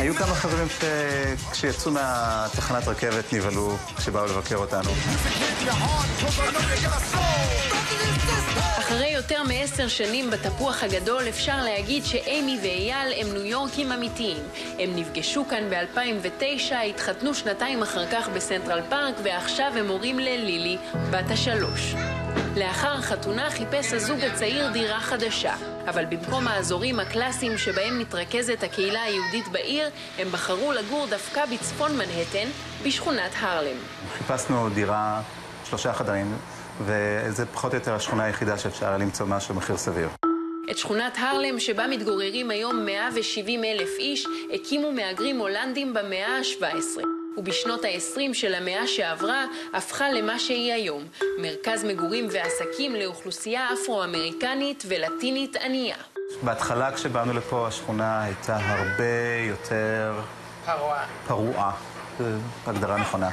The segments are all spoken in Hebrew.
היו כמה חברים שכשיצאו מהתחנת רכבת נבהלו כשבאו לבקר אותנו. יותר מעשר שנים בתפוח הגדול אפשר להגיד שאימי ואייל הם ניו יורקים אמיתיים. הם נפגשו כאן ב-2009, התחתנו שנתיים אחר כך בסנטרל פארק ועכשיו הם הורים ללילי, בת השלוש. לאחר החתונה חיפש הזוג הצעיר דירה חדשה, אבל במקום האזורים הקלאסיים שבהם מתרכזת הקהילה היהודית בעיר, הם בחרו לגור דווקא בצפון מנהטן, בשכונת הרלם. חיפשנו דירה, שלושה חדרים, וזה פחות או יותר השכונה היחידה שאפשר למצוא משהו במחיר סביר. את שכונת הרלם, שבה מתגוררים היום 170 אלף איש, הקימו מהגרים הולנדים במאה ה-17. ובשנות ה-20 של המאה שעברה הפכה למה שהיא היום, מרכז מגורים ועסקים לאוכלוסייה אפרו-אמריקנית ולטינית ענייה. בהתחלה כשבאנו לפה השכונה הייתה הרבה יותר... פרוע. פרועה. זו הגדרה נכונה.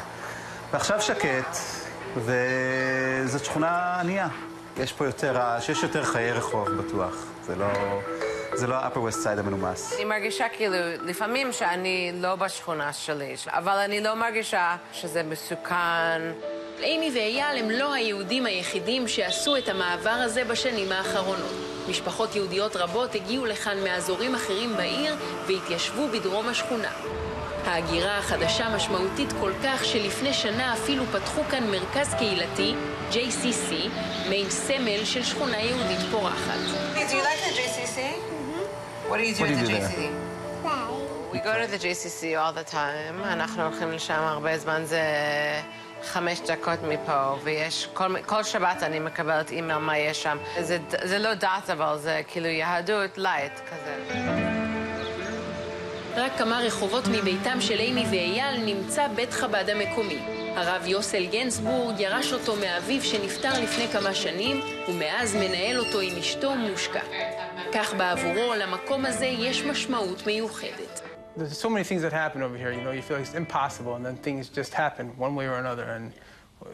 ועכשיו שקט, וזאת שכונה ענייה. יש פה יותר רעש, יש יותר חיי רחוב בטוח. זה לא... זה לא ה-upper west side המנומס. אני מרגישה כאילו, לפעמים שאני לא בשכונה שלי, אבל אני לא מרגישה שזה מסוכן. אימי ואייל הם לא היהודים היחידים שעשו את המעבר הזה בשנים האחרונות. משפחות יהודיות רבות הגיעו לכאן מאזורים אחרים בעיר והתיישבו בדרום השכונה. ההגירה החדשה משמעותית כל כך שלפני שנה אפילו פתחו כאן מרכז קהילתי, JCC, מעין סמל של שכונה יהודית פורחת. Do you like the JCC? What do you do What do at you the do there? JCC? We go to the JCC all the time. אנחנו הולכים לשם הרבה זמן, זה חמש דקות מפה, ויש, כל, כל שבת אני מקבלת אימייל מה יש שם. זה, זה לא דת, אבל זה כאילו יהדות לייט כזה. רק כמה רחובות מביתם של אימי ואייל נמצא בית חב"ד המקומי. הרב יוסל גנסבורג ירש אותו מאביו שנפטר לפני כמה שנים, ומאז מנהל אותו עם אשתו מושקה. כך בעבורו למקום הזה יש משמעות מיוחדת. There's so many things that happen over here. You know, you feel like it's impossible, and then things just happen one way or another, and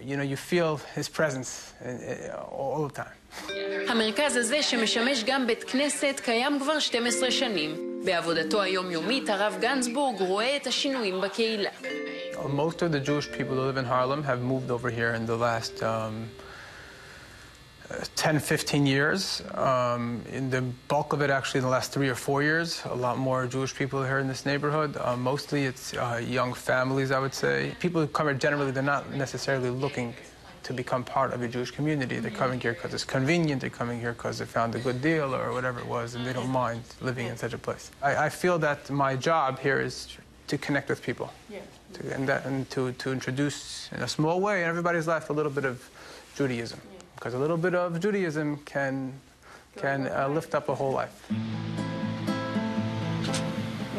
you know, you feel His presence uh, all the time. המרכז הזה, שמשמש גם בית כנסת, קיים כבר 12 שנים. בעבודתו היומיומית, הרב גנסבורג רואה את השינויים בקהילה. Most of the Jewish people who live in Harlem have moved over here in the last um, uh, 10, 15 years. Um, in the bulk of it, actually, in the last three or four years, a lot more Jewish people here in this neighborhood. Uh, mostly, it's uh, young families, I would say. People who come here generally, they're not necessarily looking to become part of a Jewish community. They're coming here because it's convenient. They're coming here because they found a good deal or whatever it was, and they don't mind living in such a place. I, I feel that my job here is to connect with people, to, and, that, and to, to introduce in a small way in everybody's life a little bit of Judaism, because a little bit of Judaism can can uh, lift up a whole life.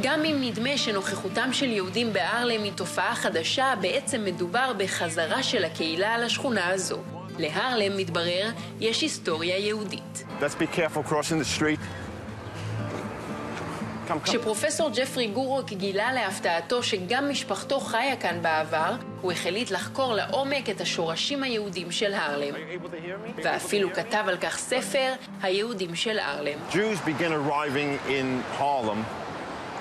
גם אם נדמה שנוכחותם של יהודים בארלם היא תופעה חדשה, בעצם מדובר בחזרה של הקהילה לשכונה הזו. להרלם, מתברר, יש היסטוריה יהודית. Let's be careful crossing the street. Come, come. כשפרופסור ג'פרי גורוק גילה להפתעתו שגם משפחתו חיה כאן בעבר, הוא החליט לחקור לעומק את השורשים היהודים של הרלם. ואפילו כתב על כך ספר, היהודים של הרלם. Jews began arriving in Harlem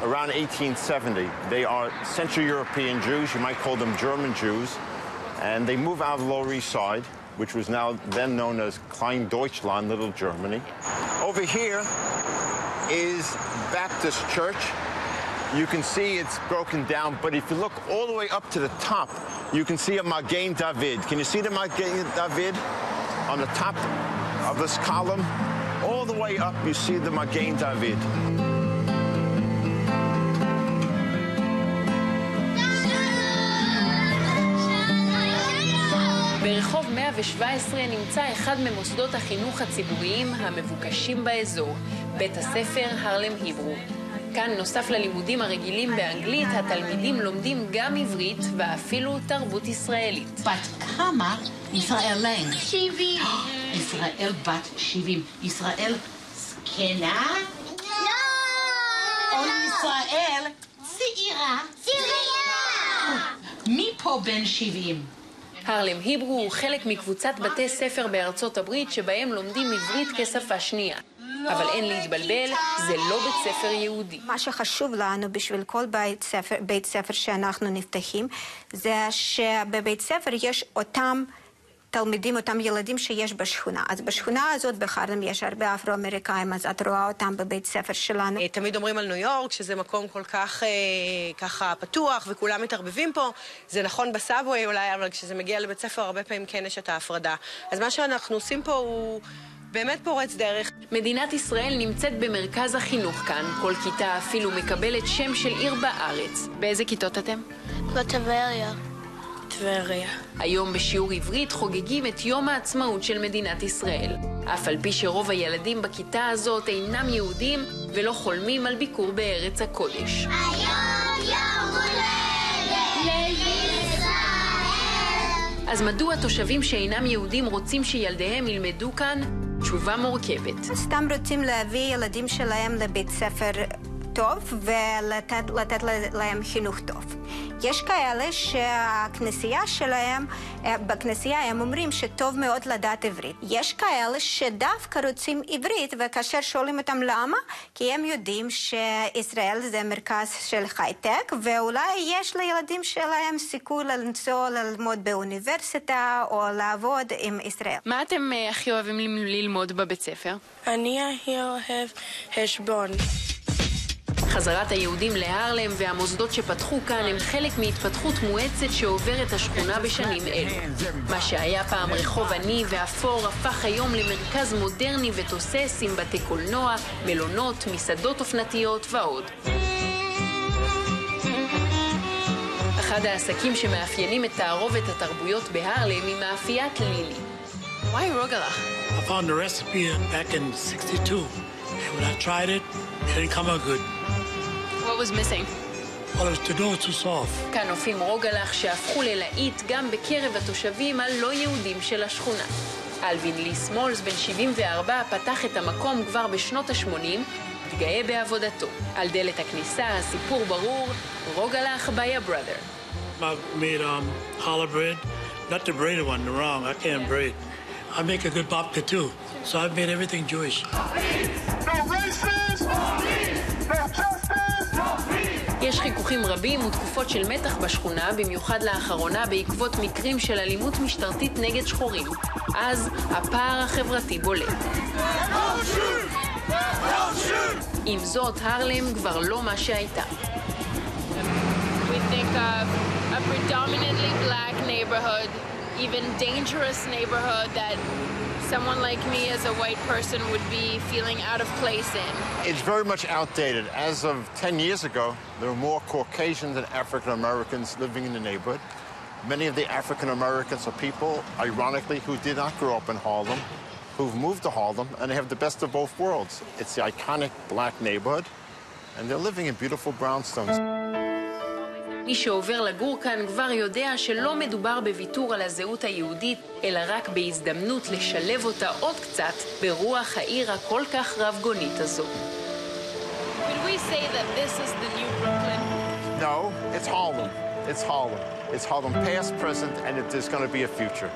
around 1870. They are Central European Jews, you might call them German Jews, and they move out of the Lower East Side, which was now then known as Klein Deutschland, Little Germany. Over here is Baptist Church. You can see it's broken down, but if you look all the way up to the top, you can see a Magen David. Can you see the Magen David on the top of this column? All the way up, you see the Magen David. ברחוב 117 נמצא אחד ממוסדות החינוך הציבוריים המבוקשים באזור, בית הספר הרלם היברו. כאן, נוסף ללימודים הרגילים באנגלית, התלמידים לומדים גם עברית ואפילו תרבות ישראלית. בת כמה ישראל לנג? שבעים. ישראל בת שבעים. ישראל זקנה? לא! או ישראל צעירה? צעירה! מי פה בן שבעים? הרלם היברו הוא חלק מקבוצת בתי ספר בארצות הברית שבהם לומדים עברית כשפה שנייה. אבל אין להתבלבל, זה לא בית ספר יהודי. מה שחשוב לנו בשביל כל בית ספר, בית ספר שאנחנו נפתחים, זה שבבית ספר יש אותם תלמידים, אותם ילדים שיש בשכונה. אז בשכונה הזאת בחרלם יש הרבה אפרו-אמריקאים, אז את רואה אותם בבית ספר שלנו. תמיד אומרים על ניו יורק שזה מקום כל כך אה, ככה פתוח וכולם מתערבבים פה. זה נכון בסאבווי אולי, אבל כשזה מגיע לבית ספר הרבה פעמים כן יש את ההפרדה. אז מה שאנחנו עושים פה הוא... באמת פורץ דרך. מדינת ישראל נמצאת במרכז החינוך כאן. כל כיתה אפילו מקבלת שם של עיר בארץ. באיזה כיתות אתם? בטבריה. טבריה. היום בשיעור עברית חוגגים את יום העצמאות של מדינת ישראל. אף על פי שרוב הילדים בכיתה הזאת אינם יהודים ולא חולמים על ביקור בארץ הקודש. היום יום הולדת לישראל! אז מדוע תושבים שאינם יהודים רוצים שילדיהם ילמדו כאן? תשובה מורכבת. סתם רוצים להביא ילדים שלהם לבית ספר טוב ולתת להם חינוך טוב. יש כאלה שהכנסייה שלהם, אה, בכנסייה הם אומרים שטוב מאוד לדעת עברית. יש כאלה שדווקא רוצים עברית, וכאשר שואלים אותם למה, כי הם יודעים שישראל זה מרכז של הייטק, ואולי יש לילדים שלהם סיכוי לנסוע ללמוד באוניברסיטה או לעבוד עם ישראל. מה אתם אה, הכי אוהבים ללמוד בבית ספר? אני הכי אוהב חשבון. חזרת היהודים להרלם והמוסדות שפתחו כאן הם חלק מהתפתחות מואצת שעוברת השכונה בשנים אלו. מה שהיה פעם רחוב עני ואפור הפך היום למרכז מודרני ותוסס עם בתי קולנוע, מלונות, מסעדות אופנתיות ועוד. אחד העסקים שמאפיינים את תערובת התרבויות בהרלם היא מאפיית לילי. וואי רוגלח. I found the recipe back in 62. And when I tried it, it didn't come out good. What was missing? Well, the dough was too soft. כאן נופים רוגלח שהפכו ללהיט גם בקרב התושבים הלא יהודים של השכונה. אלווין לי סמולס, בן 74, פתח את המקום כבר בשנות ה-80, מתגאה בעבודתו. על דלת הכניסה הסיפור ברור, רוגלח by a brother. I made um, challah bread, not the braided one, the wrong. I can't braid. I make a good babka too, so I've made everything Jewish. No חיכוכים רבים ותקופות של מתח בשכונה, במיוחד לאחרונה בעקבות מקרים של אלימות משטרתית נגד שחורים. אז הפער החברתי בולט. עם זאת, הרלם כבר לא מה שהייתה. Even dangerous neighborhood that someone like me as a white person would be feeling out of place in. It's very much outdated. As of 10 years ago, there were more Caucasians than African Americans living in the neighborhood. Many of the African Americans are people, ironically, who did not grow up in Harlem, who've moved to Harlem, and they have the best of both worlds. It's the iconic black neighborhood, and they're living in beautiful brownstones. מי שעובר לגור כאן כבר יודע שלא מדובר בוויתור על הזהות היהודית, אלא רק בהזדמנות לשלב אותה עוד קצת ברוח העיר הכל כך רב-גונית הזו. No, it's Harlem. It's Harlem. It's Harlem past, present, and it, there's going to be a future.